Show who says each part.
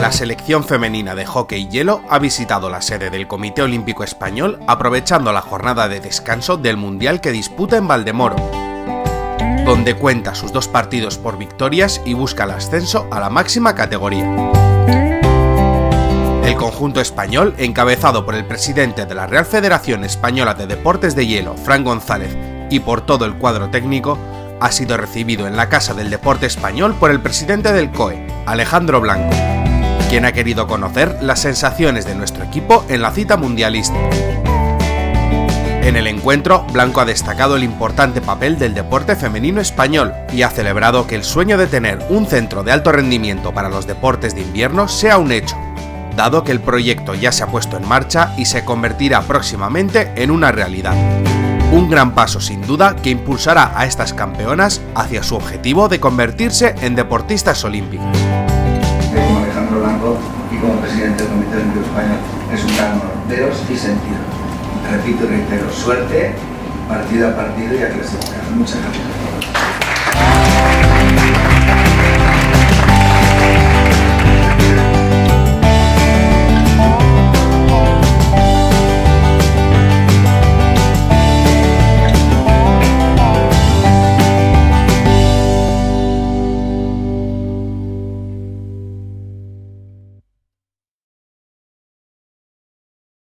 Speaker 1: La selección femenina de hockey hielo ha visitado la sede del Comité Olímpico Español aprovechando la jornada de descanso del Mundial que disputa en Valdemoro, donde cuenta sus dos partidos por victorias y busca el ascenso a la máxima categoría. El conjunto español, encabezado por el presidente de la Real Federación Española de Deportes de Hielo, Fran González, y por todo el cuadro técnico, ha sido recibido en la Casa del Deporte Español por el presidente del COE, Alejandro Blanco quien ha querido conocer las sensaciones de nuestro equipo en la cita mundialista. En el encuentro, Blanco ha destacado el importante papel del deporte femenino español y ha celebrado que el sueño de tener un centro de alto rendimiento para los deportes de invierno sea un hecho, dado que el proyecto ya se ha puesto en marcha y se convertirá próximamente en una realidad. Un gran paso sin duda que impulsará a estas campeonas hacia su objetivo de convertirse en deportistas
Speaker 2: y como presidente del Comité Olímpico Español es un gran honor. Veros y sentido. Repito y reitero, suerte, partido a partido y a clasificar. Muchas gracias.